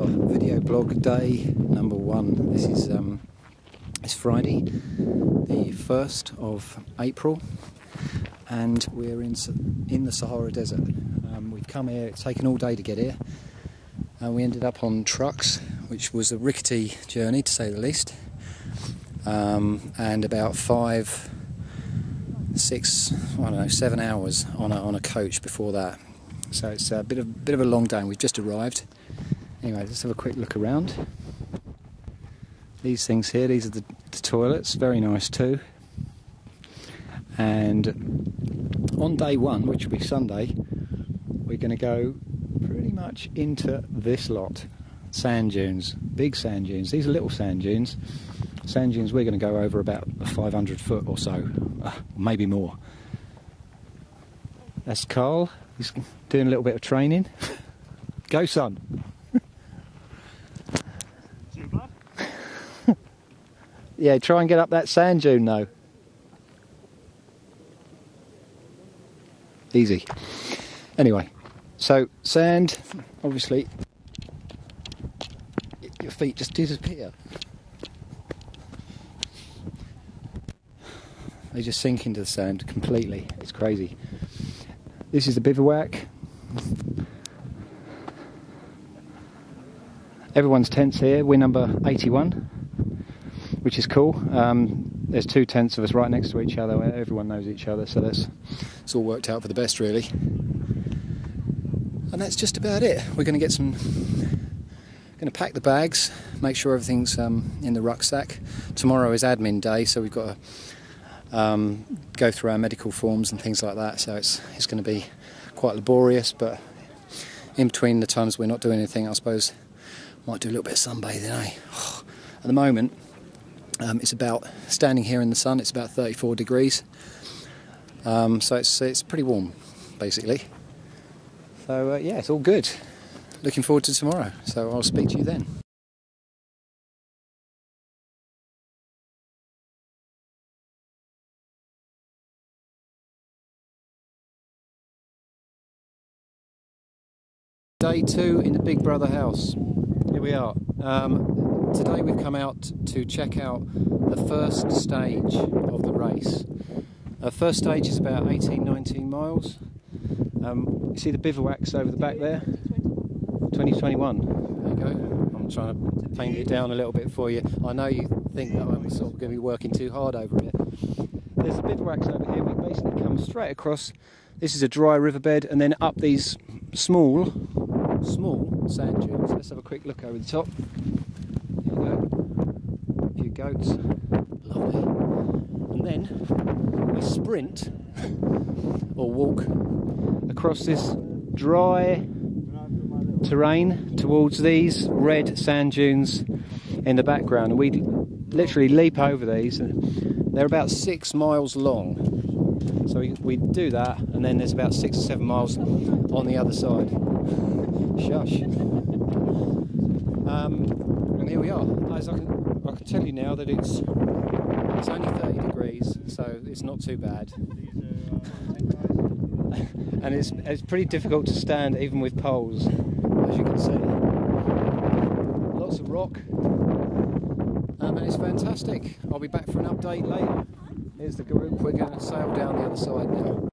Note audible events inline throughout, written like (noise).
our video blog day number one. This is um, it's Friday, the first of April, and we're in in the Sahara Desert. Um, we've come here; it's taken all day to get here, and we ended up on trucks, which was a rickety journey to say the least, um, and about five, six, I don't know, seven hours on a, on a coach before that. So it's a bit of bit of a long day. and We've just arrived. Anyway, let's have a quick look around. These things here, these are the, the toilets, very nice too. And on day one, which will be Sunday, we're going to go pretty much into this lot. Sand dunes, big sand dunes. These are little sand dunes. Sand dunes we're going to go over about 500 foot or so, uh, maybe more. That's Carl. He's doing a little bit of training. (laughs) go, son. Yeah, try and get up that sand dune though. Easy. Anyway, so sand, obviously, your feet just disappear. They just sink into the sand completely. It's crazy. This is the bivouac. Everyone's tents here. We're number 81 which is cool. Um, there's two tents of us right next to each other. Everyone knows each other, so that's it's all worked out for the best, really. And that's just about it. We're going to get some. Going to pack the bags, make sure everything's um, in the rucksack. Tomorrow is admin day, so we've got to um, go through our medical forms and things like that. So it's it's going to be quite laborious, but in between the times we're not doing anything, I suppose might do a little bit of sunbathing. Eh? (sighs) At the moment, um, it's about standing here in the sun. It's about 34 degrees, um, so it's it's pretty warm, basically. So uh, yeah, it's all good. Looking forward to tomorrow. So I'll speak to you then. Day two in the Big Brother house. Here we are. Um, Today we've come out to check out the first stage of the race. The first stage is about 18, 19 miles. Um, you see the bivouacs over the back there? 2021. There you go. I'm trying to paint it down a little bit for you. I know you think that I'm sort of going to be working too hard over it. There's the bivouacs over here. We basically come straight across. This is a dry riverbed, and then up these small, small sand dunes. Let's have a quick look over the top There you go. A few goats. Lovely. And then we sprint (laughs) or walk across this dry terrain towards these red sand dunes in the background. And we literally leap over these. They're about six miles long. So we, we do that, and then there's about six or seven miles on the other side. Shush. (laughs) Um, and here we are. As I can I can tell you now that it's it's only 30 degrees, so it's not too bad. (laughs) and it's it's pretty difficult to stand even with poles, as you can see. Lots of rock, um, and it's fantastic. I'll be back for an update later. Here's the group. We're going to sail down the other side now.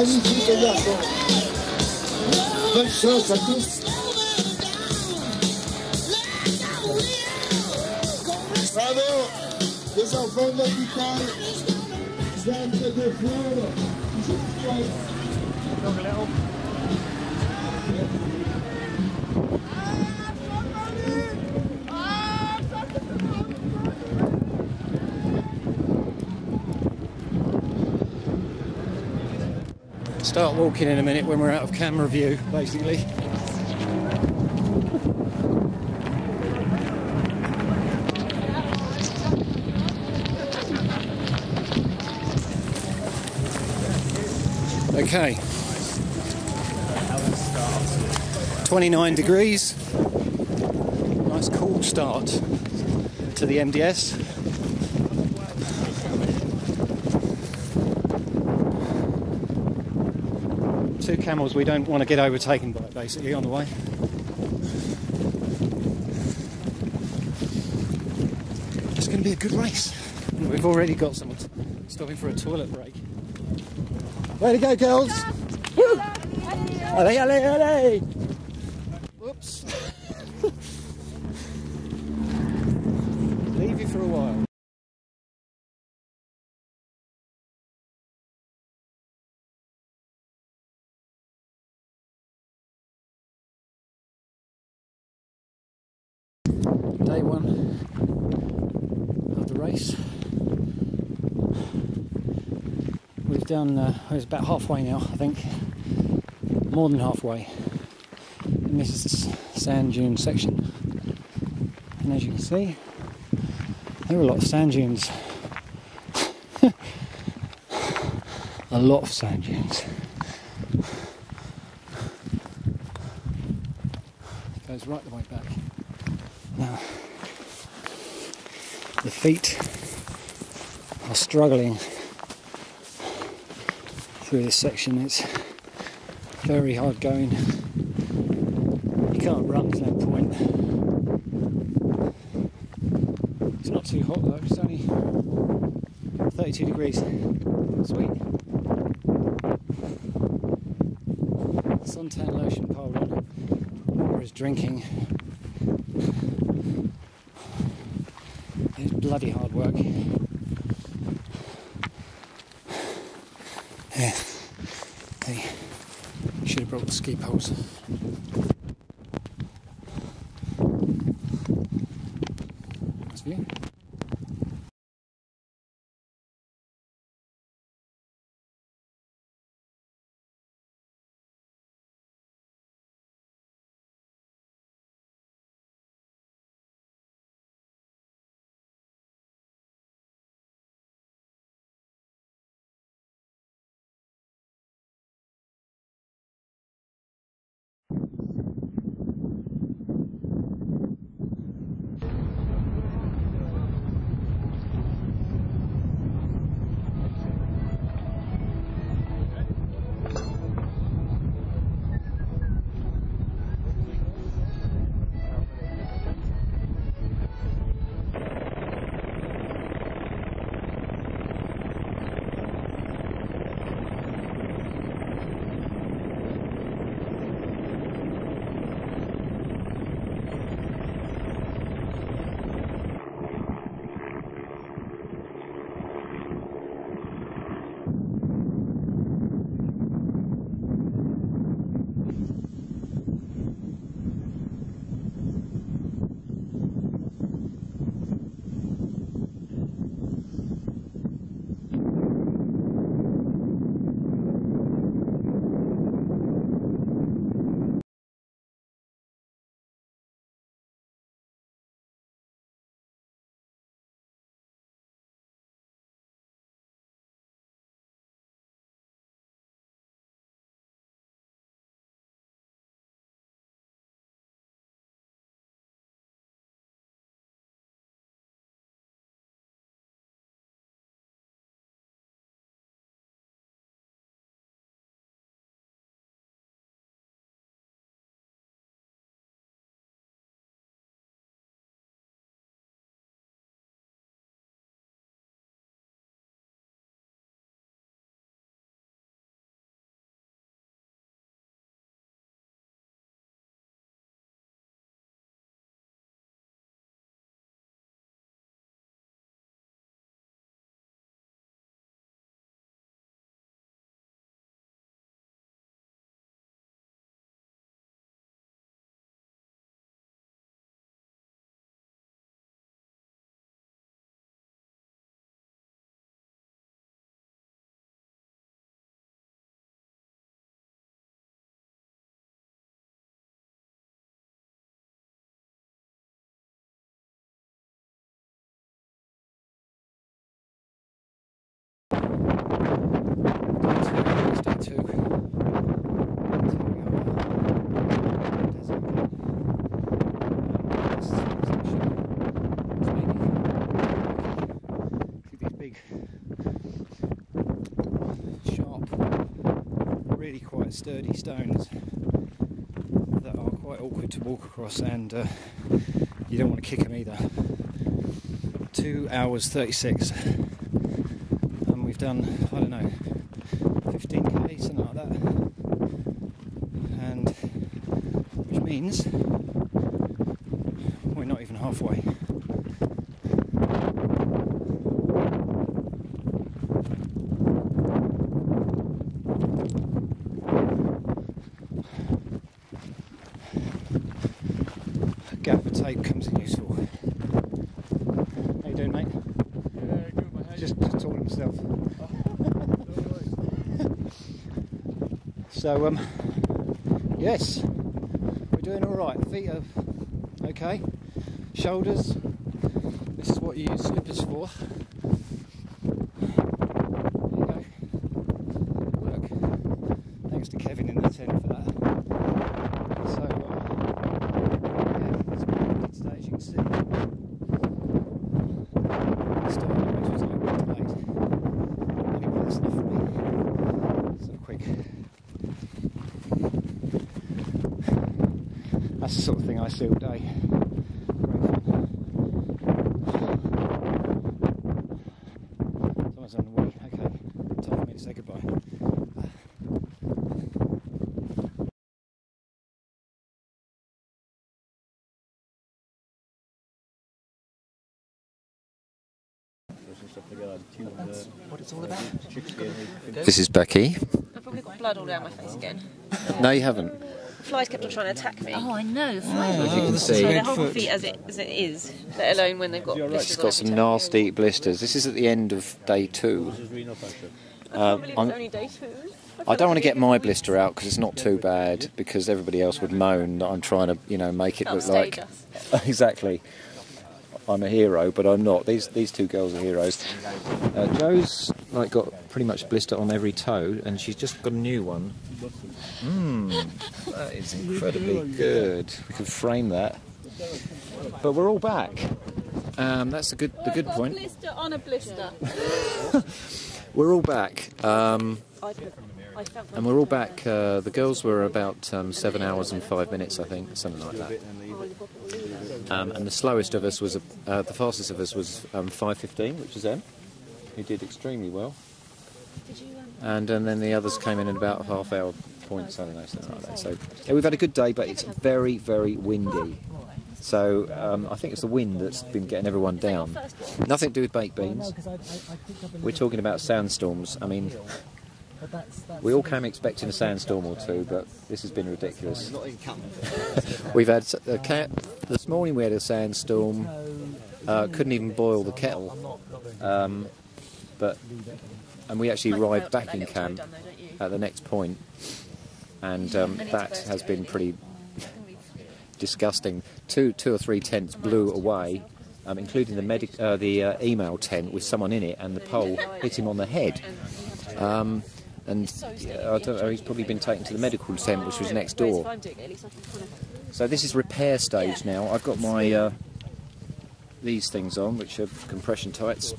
Magnifique les garçons. Bonne chance à tous. Bravo, les enfants de l'hôpital. De. Start walking in a minute when we're out of camera view, basically. Okay. 29 degrees. Nice cool start to the MDS. Two camels we don't want to get overtaken by basically on the way. It's going to be a good race. We've already got someone stopping for a toilet break. Way to go, girls! Woo! Allez, allez, allez! Whoops. Leave you for a while. Day one of the race. We've uh, it's about halfway now, I think. More than halfway. And this is the sand dune section. And as you can see, there are a lot of sand dunes. (laughs) a lot of sand dunes. It goes right the way back. Now, the feet are struggling through this section. It's very hard going. You can't run, there's no point. It's not too hot though, it's only 32 degrees. Sweet. Suntan lotion piled on. Water is drinking. Sturdy stones that are quite awkward to walk across, and uh, you don't want to kick them either. Two hours 36, and we've done, I don't know, 15k, something like that, and which means we're not even halfway. Gaffer tape comes in useful. How you doing, mate? Just, just talking to himself. So, um, yes, we're doing all right. Feet are okay. Shoulders. This is what you use slippers for. There you go. Work. Thanks to Kevin in the tent for that. So, uh, yeah, it's been windy today, as you can see. The start of the race was a little bit delayed. Anyway, that's enough for me. Sort of quick. That's the sort of thing I see all day. Great fun. Someone's on the way. Okay, time for me to say goodbye. what it's all about. This is Becky. I've probably got blood all down my face again. No, you haven't. Flies kept on trying to attack me. Oh, I know. The flies As you can So see, they hold my feet as it as it is, let alone when they've got blisters it's on got some toe. nasty blisters. This is at the end of day two. I can't believe uh, I'm- it's only day two. I don't want to get my blister out because it's not too bad because everybody else would moan that I'm trying to, you know, make it look like (laughs) exactly. I'm a hero, but I'm not. These these two girls are heroes. Uh, Joe's like got pretty much blister on every toe, and she's just got a new one. Mmm, that is incredibly good. We can frame that. But we're all back. Um, that's the good the good point. Blister on a blister. (laughs) We're all back. Um, And we're all back. Uh, the girls were about um, seven hours and five minutes, I think, something like that. Um, and the slowest of us was, uh, the fastest of us was um, 5:15, which is Em, who did extremely well. And, and then the others came in at about half hour points, I don't know, something like that. So yeah, we've had a good day, but it's very, very windy. So um, I think it's the wind that's been getting everyone down. Nothing to do with baked beans. We're talking about sandstorms. I mean, we all came expecting a sandstorm or two, but this has been ridiculous. (laughs) We've had a cat this morning. We had a sandstorm. Uh, couldn't even boil the kettle. Um, but and we actually arrived back in camp at the next point, and um, that has been pretty (laughs) disgusting. Two, two or three tents blew away, um, including the medic, uh, the uh, email tent with someone in it, and the pole hit him on the head. Um, and yeah, I don't know, he's probably been taken to the medical tent, which was next door. So this is repair stage now. I've got my uh, these things on, which are compression tights,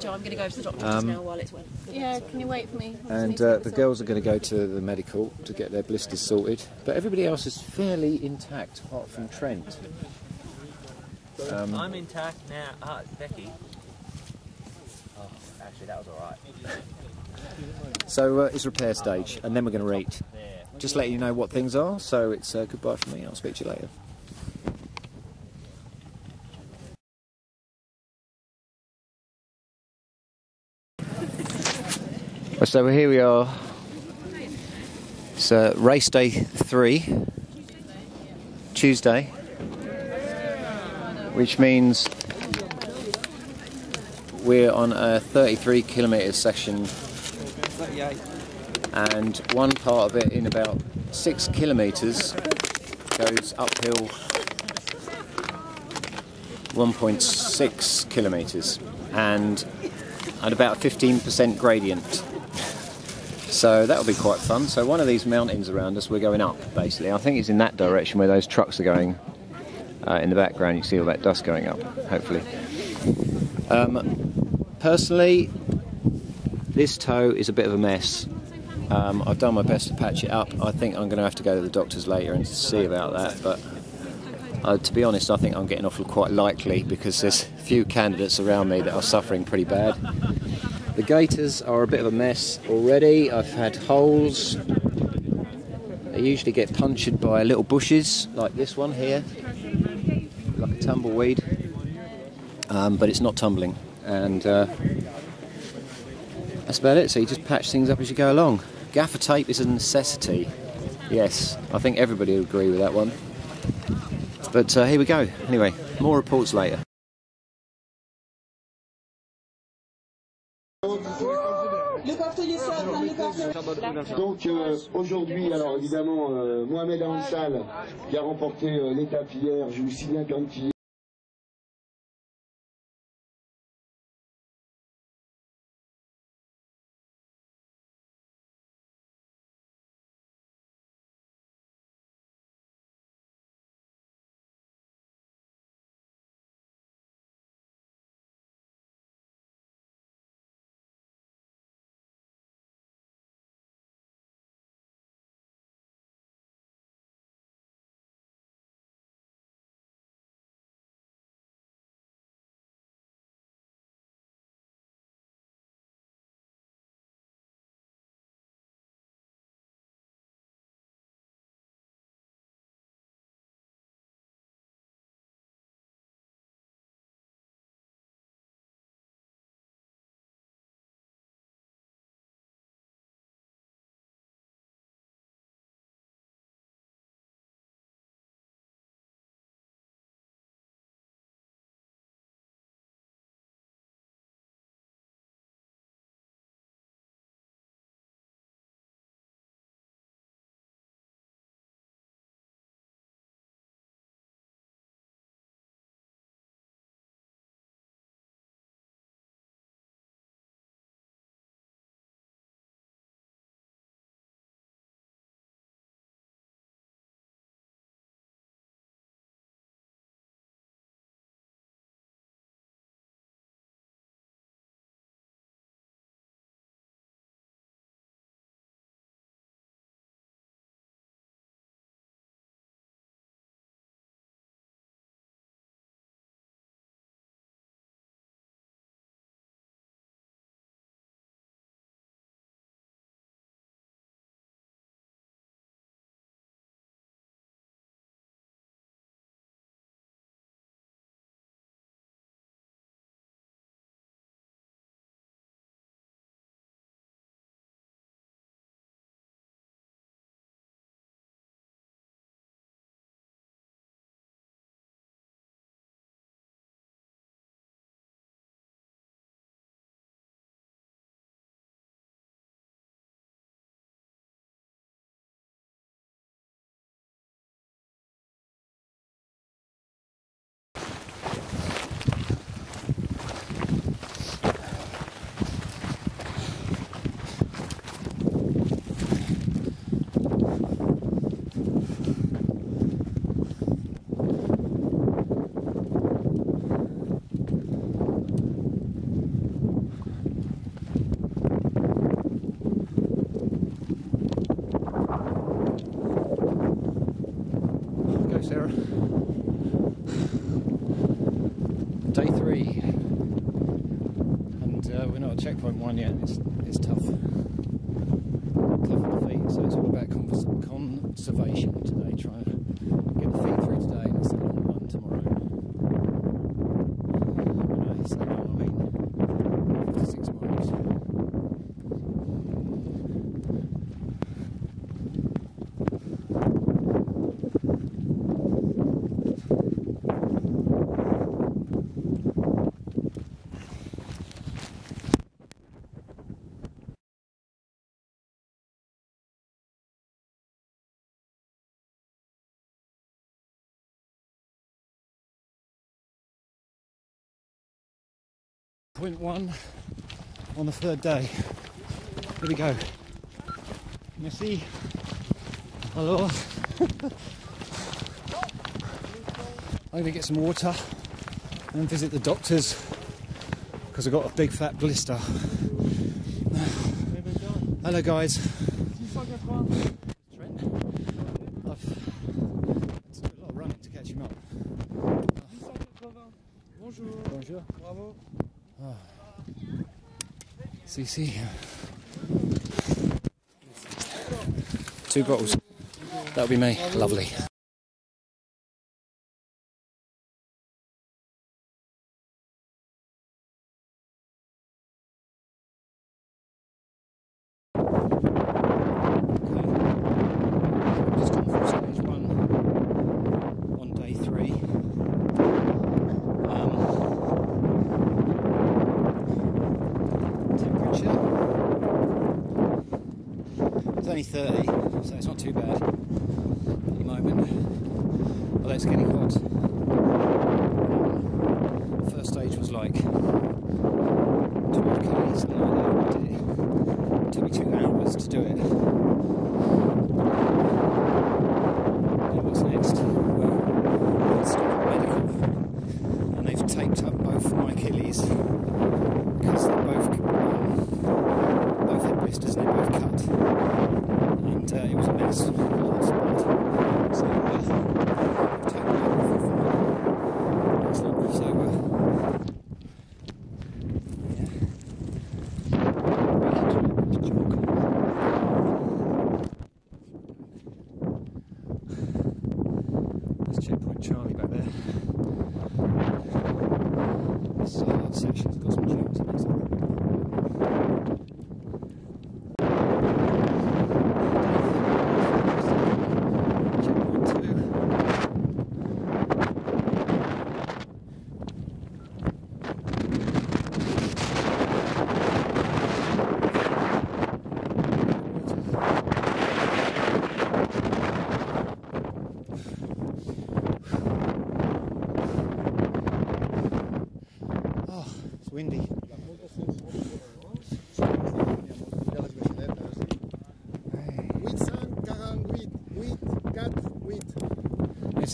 Joe, I'm going to go to the doctor Um, now while it's wet. Yeah, can you wait for me? and uh, the girls are going to go to the medical to get their blisters sorted. But everybody else is fairly intact, apart from Trent. Um, I'm intact now. Ah, Becky. Oh, actually, that was alright. So uh, it's repair stage, and then we're going to rate. Just letting you know what things are. So it's uh, goodbye from me. I'll speak to you later. So here we are. It's uh, race day three, Tuesday, which means we're on a 33 kilometre section and one part of it in about six kilometres goes uphill 1.6 kilometres and at about 15% gradient. So that'll be quite fun. So one of these mountains around us, we're going up basically. I think it's in that direction where those trucks are going. Uh, in the background, you see all that dust going up. Hopefully. Um, personally, this toe is a bit of a mess. Um, I've done my best to patch it up. I think I'm going to have to go to the doctors later and see about that. But uh, to be honest, I think I'm getting off quite likely because there's (laughs) a few candidates around me that are suffering pretty bad. The gaiters are a bit of a mess already. I've had holes. They usually get punctured by little bushes like this one here, like a tumbleweed, um, but it's not tumbling. And uh, that's about it. So you just patch things up as you go along. Gaffer tape is a necessity. Yes, I think everybody would agree with that one. But uh, here we go. Anyway, more reports later. Donc euh, aujourd'hui, alors évidemment, euh, Mohamed Ansal qui a remporté euh, l'étape hier, je vous signale quand one on the third day. Here we go. Merci. Hello. (laughs) I'm gonna get some water and visit the doctors because I've got a big fat blister. (sighs) Hello guys. CC. Two bottles. That'll be me. Lovely.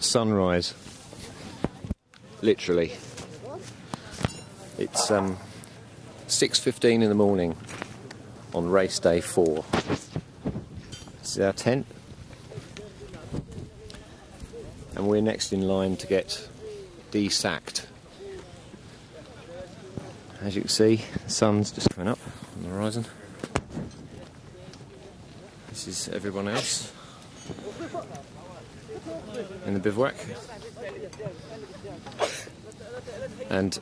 sunrise. Literally. It's um, 6.15 in the morning on race day four. This is our tent. And we're next in line to get desacked. As you can see, the sun's just coming up on the horizon. This is everyone else in the bivouac. And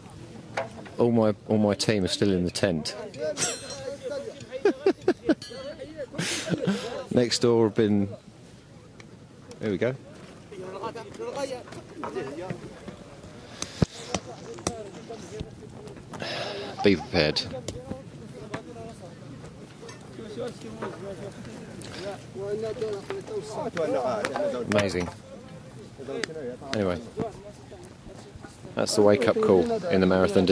all my all my team are still in the tent. (laughs) Next door have been. There we go. Be prepared. Amazing. Anyway, that's the wake-up call in the marathon.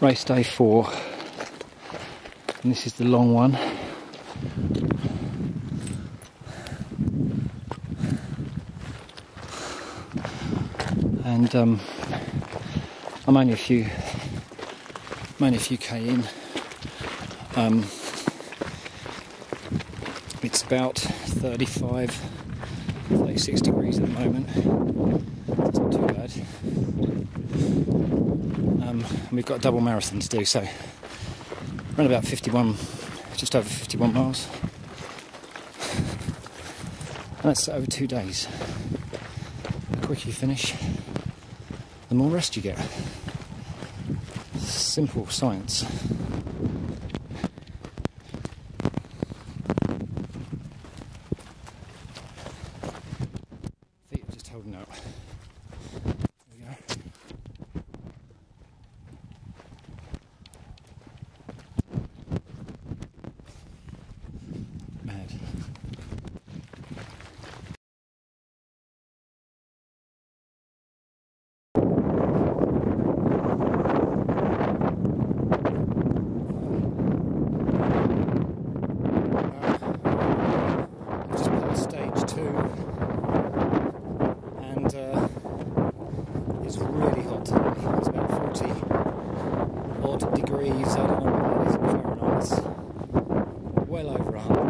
Race day four, and this is the long one. And um, I'm only a few, I'm only a few k in. Um, it's about 35, 36 degrees at the moment. It's not too bad. Um, we've got a double marathon to do, so around about 51, just over 51 miles. And that's over two days. The quicker you finish, the more rest you get. Simple science. Feet are just holding out. There we go. Mad. I've just passed stage two, and uh, it's really hot today. It's about 40 odd degrees. I don't know what that is in Fahrenheit. It's well over 100.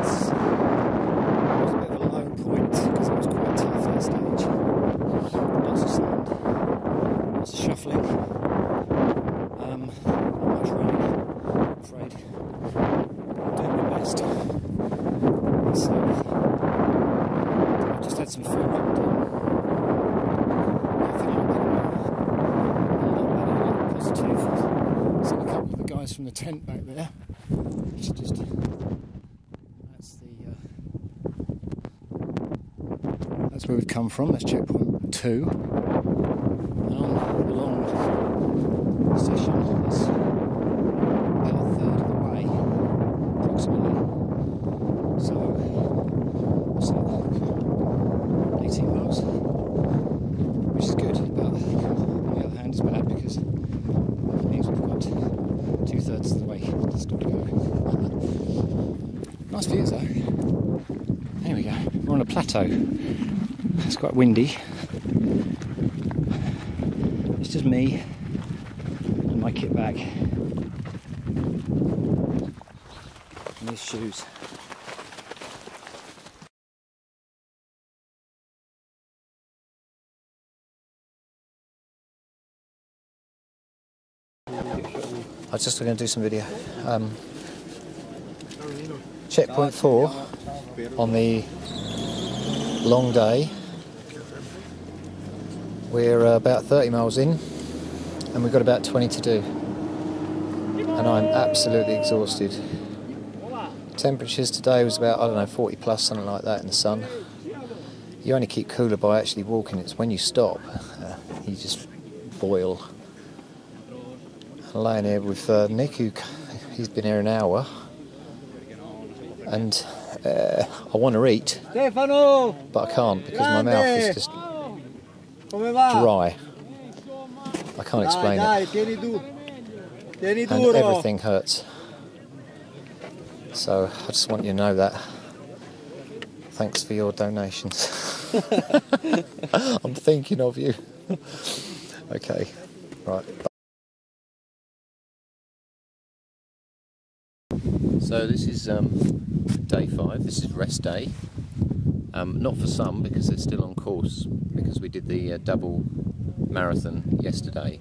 It's, it was a bit of a low point because it was quite tough that stage. Lots of sand, lots of shuffling. Um, not much running, I'm afraid. I'm doing my best. So, I just had some food and um, I feel a lot better now. A lot better, a lot positive. Seen a couple of the guys from the tent back there. It's just that's the uh, that's where we've come from. That's checkpoint two. And long session is about a third of the way, approximately. So, what's that? 18 miles, which is good, but on the other hand, it's bad because it means we've got two thirds of the way still to go. nice views though. Here we go. We're on a plateau. Quite windy. It's just me and my kit bag and these shoes. I was just going to do some video. Um, checkpoint four on the long day. We're uh, about 30 miles in and we've got about 20 to do. And I'm absolutely exhausted. Temperatures today was about, I don't know, 40 plus, something like that in the sun. You only keep cooler by actually walking, it's when you stop, uh, (laughs) you just boil. I'm laying here with uh, Nick, who he's been here an hour, and uh, I want to eat, Stefano, but I can't because my mouth is just? Dry. I can't explain dai, it, duro. Tieni and everything hurts. So I just want you to know that. Thanks for your donations. (laughs) (laughs) I'm thinking of you. (laughs) okay, right. So this is um, day five. This is rest day. Um, not for some because they're still on course because we did the uh, double marathon yesterday,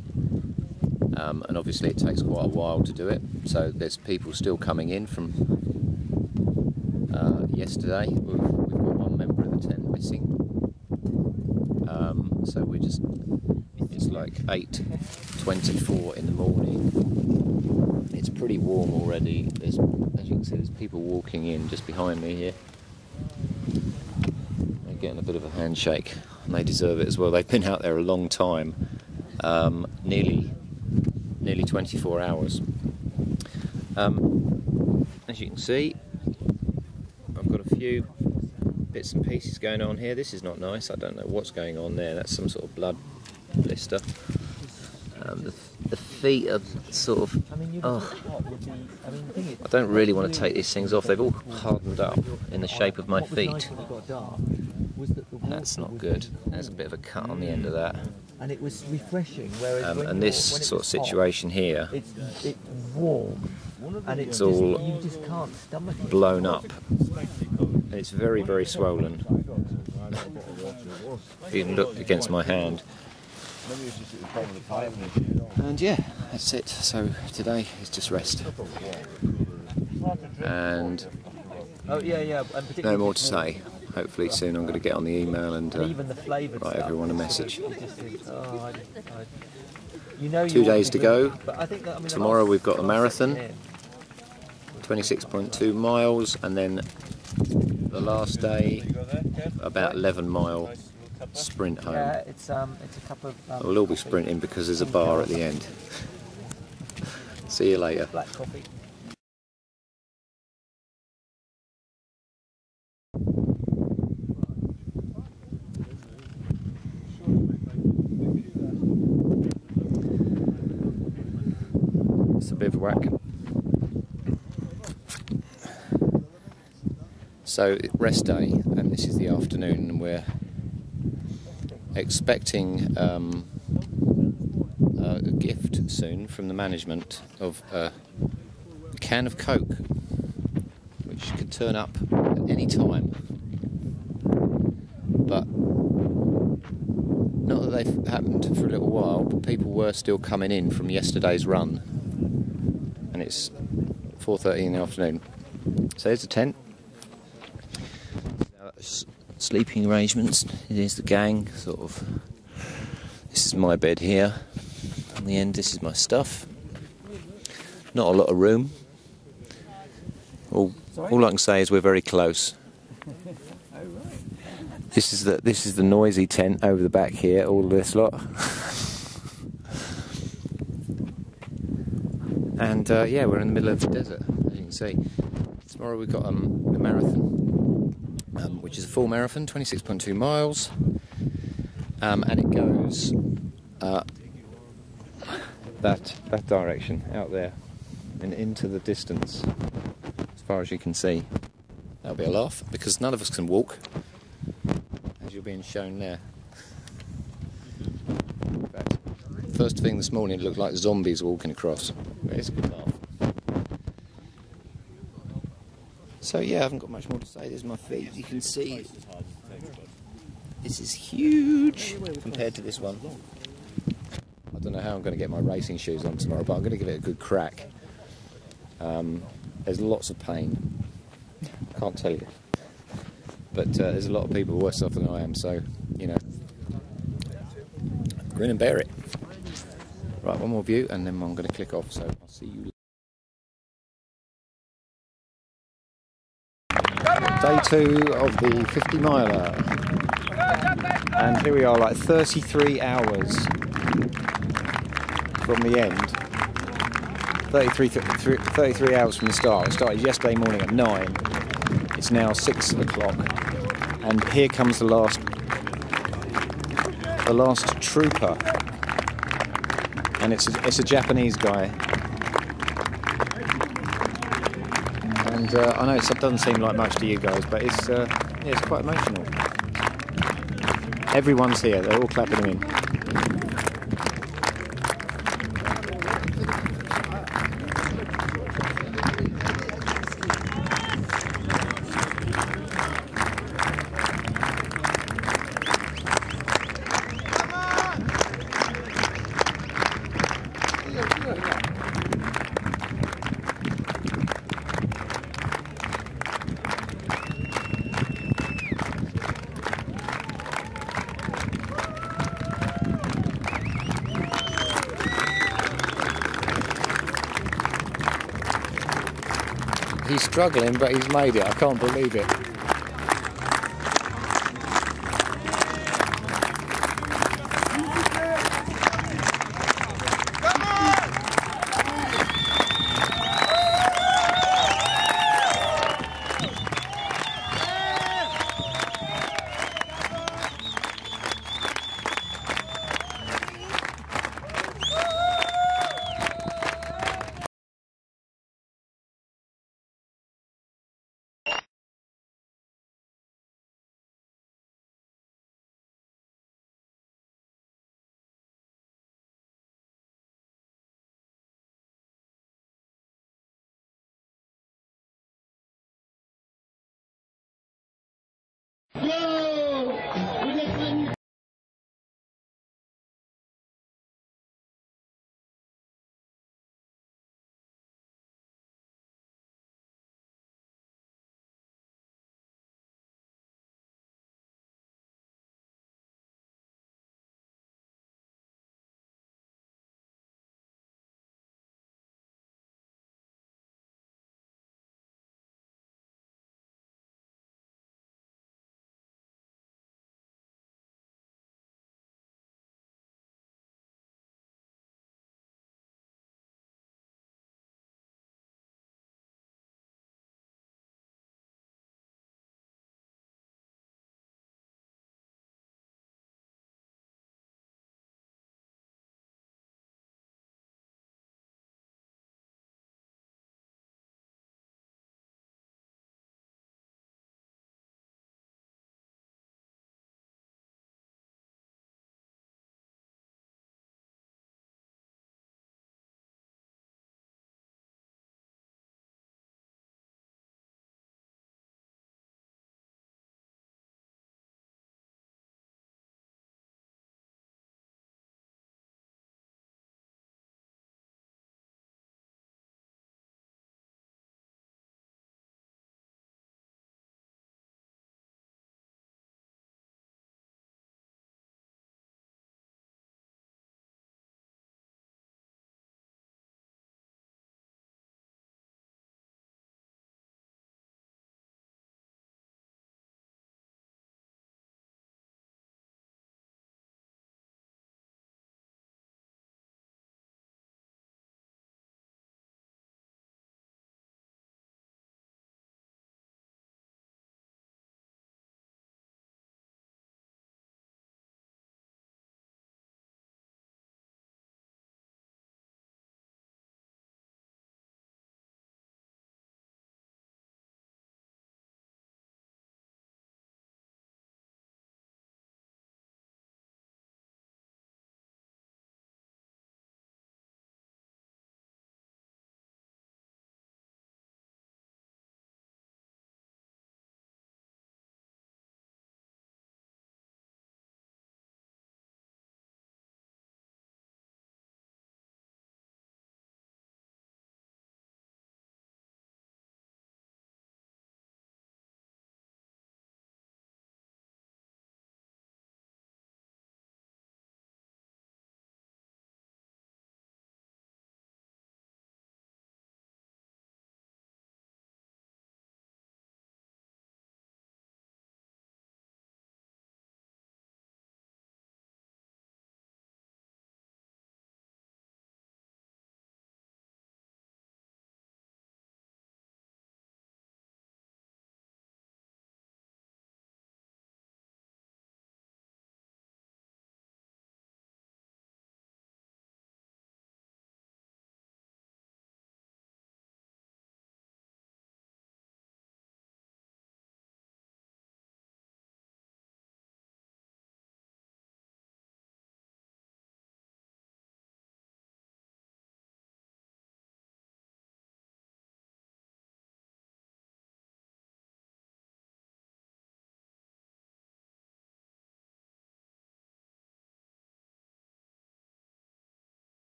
um, and obviously it takes quite a while to do it. So there's people still coming in from uh, yesterday. We've, we've got one member of the tent missing. Um, so we're just it's like 8:24 in the morning. It's pretty warm already. There's, as you can see, there's people walking in just behind me here. Getting a bit of a handshake, and they deserve it as well. They've been out there a long time, um, nearly, nearly 24 hours. Um, as you can see, I've got a few bits and pieces going on here. This is not nice. I don't know what's going on there. That's some sort of blood blister. Um, the, the feet are sort of. I Oh. what would be, I mean, the thing is, I don't really want to take these things off. They've all hardened up in the shape of my what was nice feet. when it got dark was that the That's not good. There's a bit of a cut on the end of that. and it was refreshing. Whereas Um, and this sort of was hot, situation here, it's it's warm, and it's, It's all you just can't stomach it. blown up. And it's very, very swollen. If you can look against my hand. And yeah, that's it. So today is just rest. And Oh yeah, yeah. And no more to say. Hopefully soon I'm going to get on the email and And uh, even the write everyone a message. oh, I, I, you know Two days to go. But I think that, mean, Tomorrow we've got the a marathon. 26.2 miles, and then the last day, about 11 mile sprint home. Yeah, it's um, it's a cup of um, We'll all be sprinting because there's a bar at the end. (laughs) See you later. Bivouac. So rest day, and this is the afternoon, and we're expecting um, a gift soon from the management of a can of Coke, which could turn up at any time. But not that they've happened for a little while, but people were still coming in from yesterday's run, it's 4:30 in the afternoon. So there's the tent. Uh, Sleeping arrangements. It is the gang, sort of. This is my bed here. On the end, this is my stuff. Not a lot of room. All, all I can say is we're very close. (laughs) This is the this is the noisy tent over the back here. All of this lot. (laughs) uh, yeah, we're in the middle of the desert, as you can see. Tomorrow we've got um, the marathon, um, which is a full marathon, 26.2 miles, um, and it goes uh, that that direction out there and into the distance, as far as you can see. That'll be a laugh because none of us can walk, as you're being shown there. First thing this morning it looked like zombies walking across. But it's good laugh. So yeah, I haven't got much more to say. There's my feet. You can see this is huge compared to this one. I don't know how I'm going to get my racing shoes on tomorrow, but I'm going to give it a good crack. Um, there's lots of pain. Can't tell you. But uh, there's a lot of people worse off than I am, so, you know. Grin and bear it. Right, one more view, and then I'm going to click off, so I'll see you later. Day two of the 50 miler. And here we are, like 33 hours from the end. 33, th- thr- 33 hours from the start. It started yesterday morning at 9. It's now 6 o'clock. And here comes the last the last trooper. And it's a, it's a Japanese guy. And uh, I know it doesn't seem like much to you guys, but it's uh, yeah, it's quite emotional. Everyone's here; they're all clapping him in. Struggling, but he's made it. I can't believe it.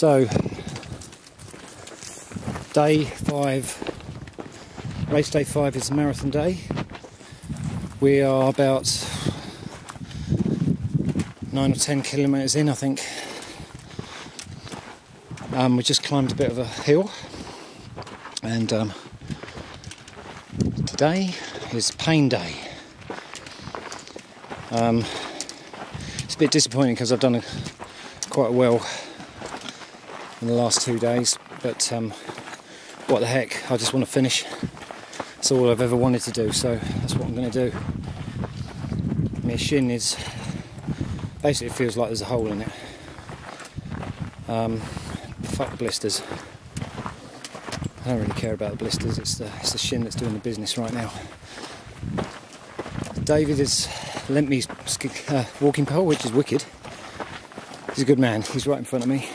So, day five, race day five is marathon day. We are about nine or ten kilometres in, I think. Um, we just climbed a bit of a hill, and um, today is pain day. Um, it's a bit disappointing because I've done a, quite well in the last two days, but um, what the heck, I just want to finish. That's all I've ever wanted to do, so that's what I'm going to do. My shin is basically feels like there's a hole in it. Um, fuck blisters. I don't really care about the blisters. It's the it's the shin that's doing the business right now. David has lent me his uh, walking pole, which is wicked. He's a good man. He's right in front of me.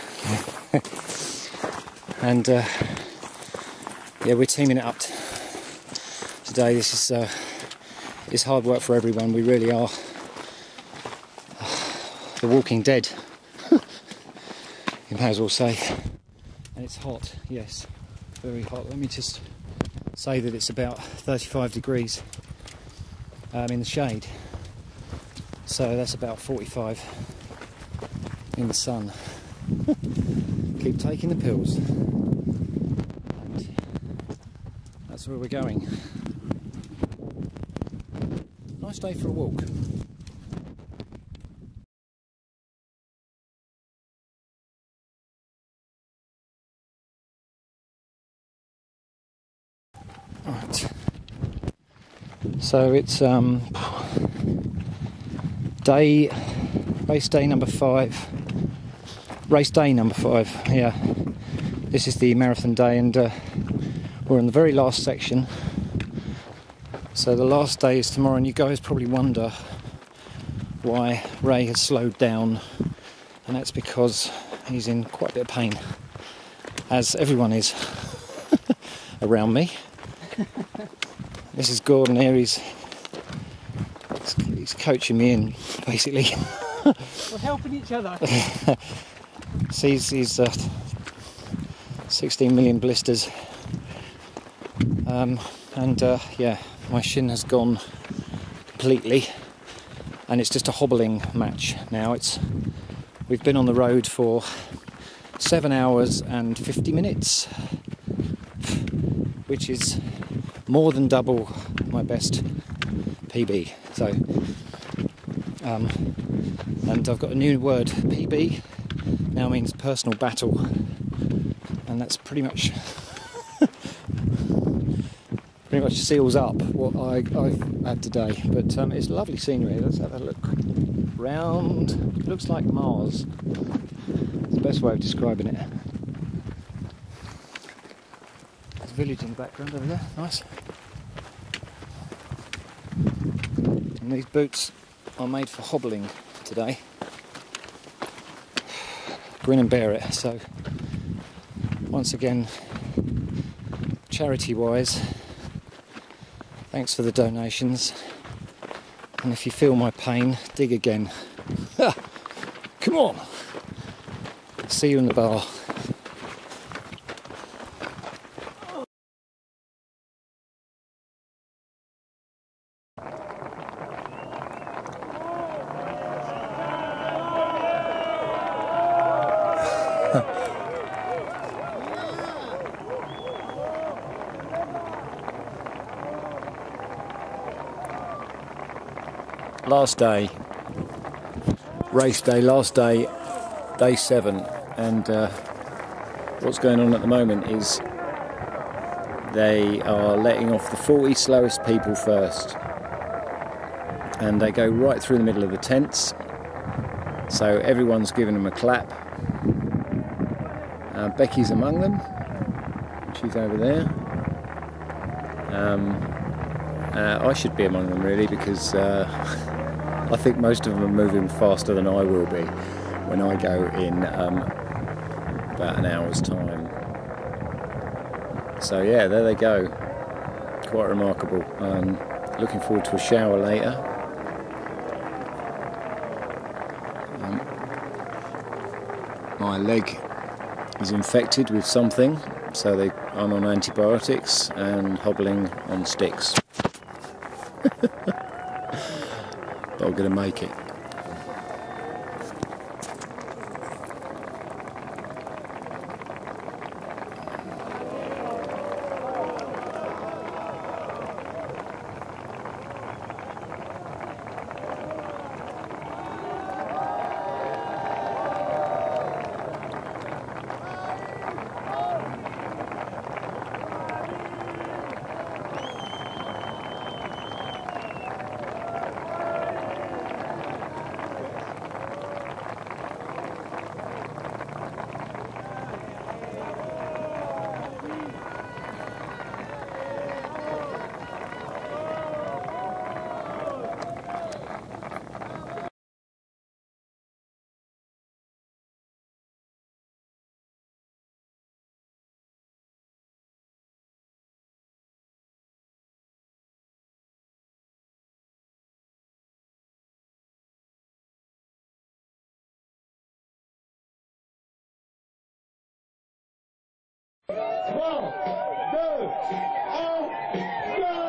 And uh, yeah, we're teaming it up today. This is uh, it's hard work for everyone. We really are the Walking Dead. (laughs) you may as well say. And it's hot. Yes, very hot. Let me just say that it's about 35 degrees um, in the shade. So that's about 45 in the sun. (laughs) Keep taking the pills. And that's where we're going. Nice day for a walk. Right. So it's um, day race day number five. Race day number five. Yeah, this is the marathon day, and uh, we're in the very last section. So the last day is tomorrow, and you guys probably wonder why Ray has slowed down, and that's because he's in quite a bit of pain, as everyone is (laughs) around me. (laughs) This is Gordon here. He's, he's coaching me in, basically. We're helping each other. (laughs) Sees he's uh, 16 million blisters, um, and uh, yeah, my shin has gone completely, and it's just a hobbling match now. It's we've been on the road for seven hours and 50 minutes, which is more than double my best PB. So, um, and I've got a new word. PB now means personal battle, and that's pretty much pretty much seals up what I, I've had today. But um, it's lovely scenery. Let's have a look round. It looks like Mars. It's the best way of describing it. There's a village in the background over there. Nice. And these boots are made for hobbling today. Grin and bear it. So, once again, charity wise, thanks for the donations. And if you feel my pain, dig again. (laughs) Come on! See you in the bar. Last day, race day, last day, day seven, and uh, what's going on at the moment is they are letting off the 40 slowest people first, and they go right through the middle of the tents. So everyone's giving them a clap. Uh, Becky's among them. She's over there. Um, uh, I should be among them really because uh, (laughs) I think most of them are moving faster than I will be when I go in um, about an hour's time. So yeah, there they go. Quite remarkable. Um, looking forward to a shower later. Um, my leg is infected with something, so they, I'm on antibiotics and hobbling on sticks. not going to make it. 3, 2, 1, go!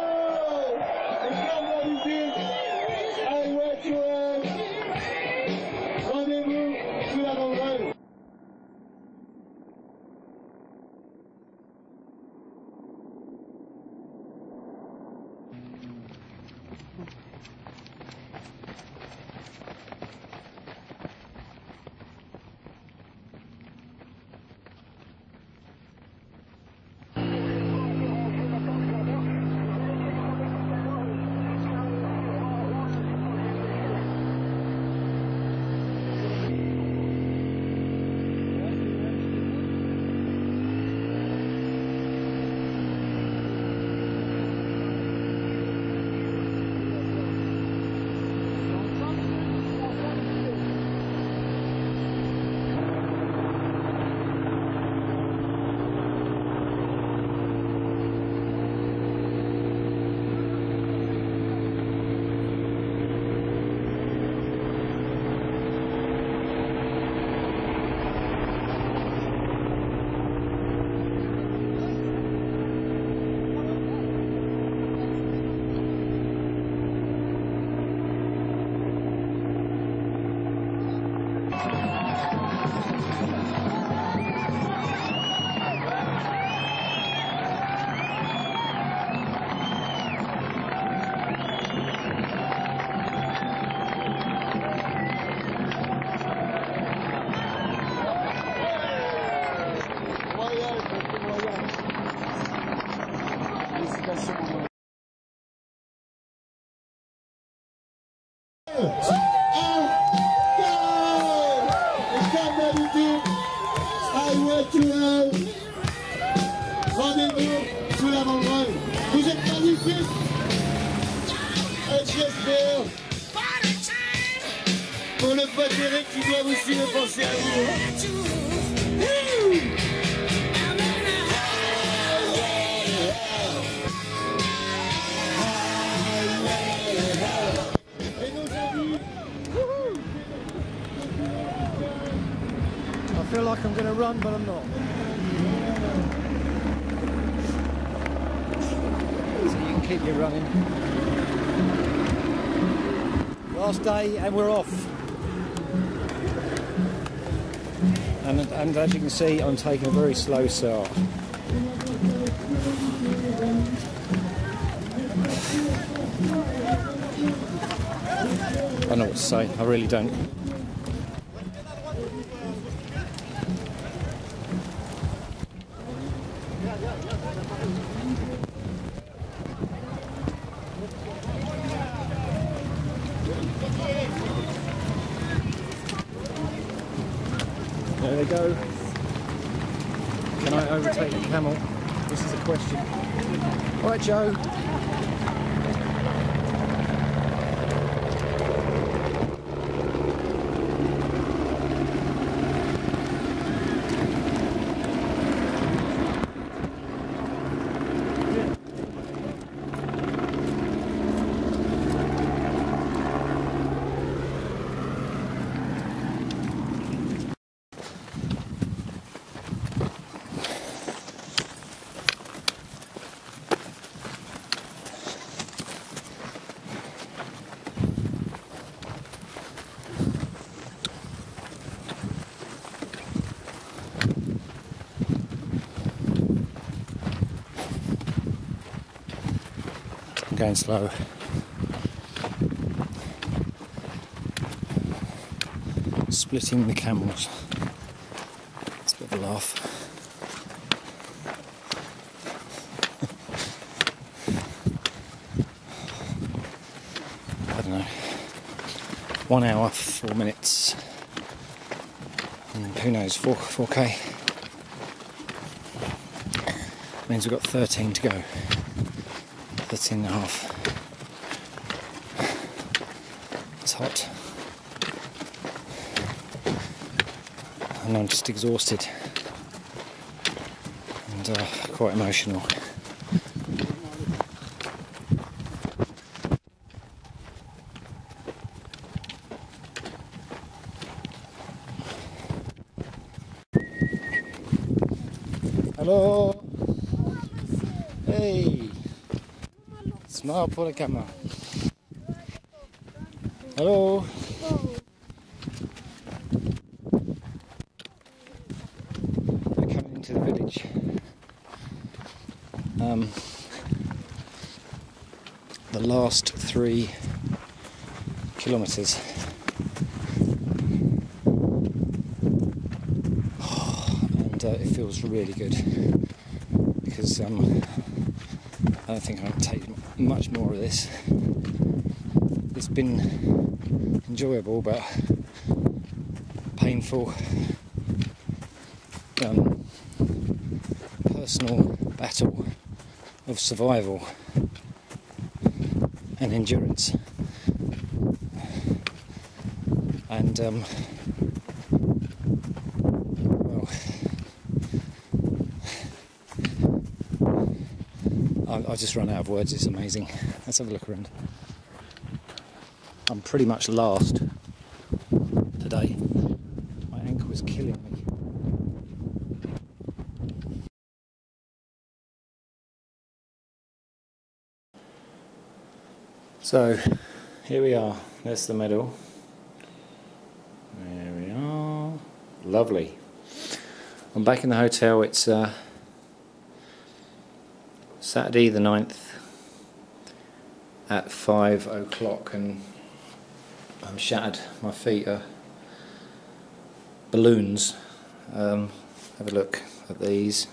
can see, I'm taking a very slow start. I don't know what to say, I really don't. Going slow. Splitting the camels. It's a bit of a laugh. I don't know. One hour, four minutes. And who knows, 4, 4k. Means we've got 13 to go. 13 and a half. It's hot. And I'm just exhausted. And uh, quite emotional. Hello. Hey. For the camera. Hello. We're coming into the village. Um, the last three kilometres. (sighs) And uh, it feels really good because um, I don't think I can take much more of this. It's been enjoyable but painful. Um, personal battle of survival and endurance. And um, well, I, just run out of words. It's amazing. (laughs) Let's have a look around. I'm pretty much last today. My ankle is killing me. So here we are. There's the medal. There we are. Lovely. I'm back in the hotel. It's uh, Saturday the 9th at 5 o'clock and I'm shattered. My feet are balloons. Um, have a look at these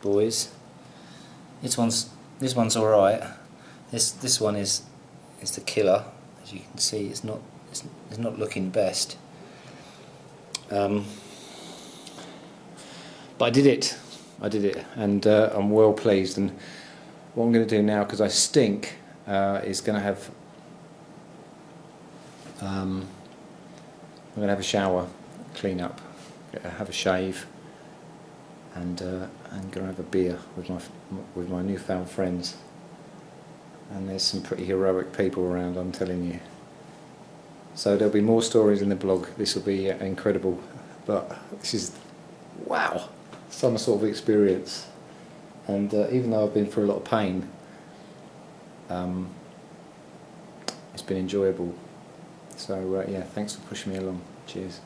boys. This one's this one's all right. This this one is is the killer. As you can see, it's not it's, it's not looking best. Um, but I did it. I did it, and uh, I'm well pleased. And what I'm going to do now, because I stink, uh, is going to have um, I'm going to have a shower, clean up, uh, have a shave, and uh, and going to have a beer with my with my newfound friends. And there's some pretty heroic people around, I'm telling you. So there'll be more stories in the blog. This will be uh, incredible, but this is wow, some sort of experience. And uh, even though I've been through a lot of pain, um, it's been enjoyable. So uh, yeah, thanks for pushing me along. Cheers.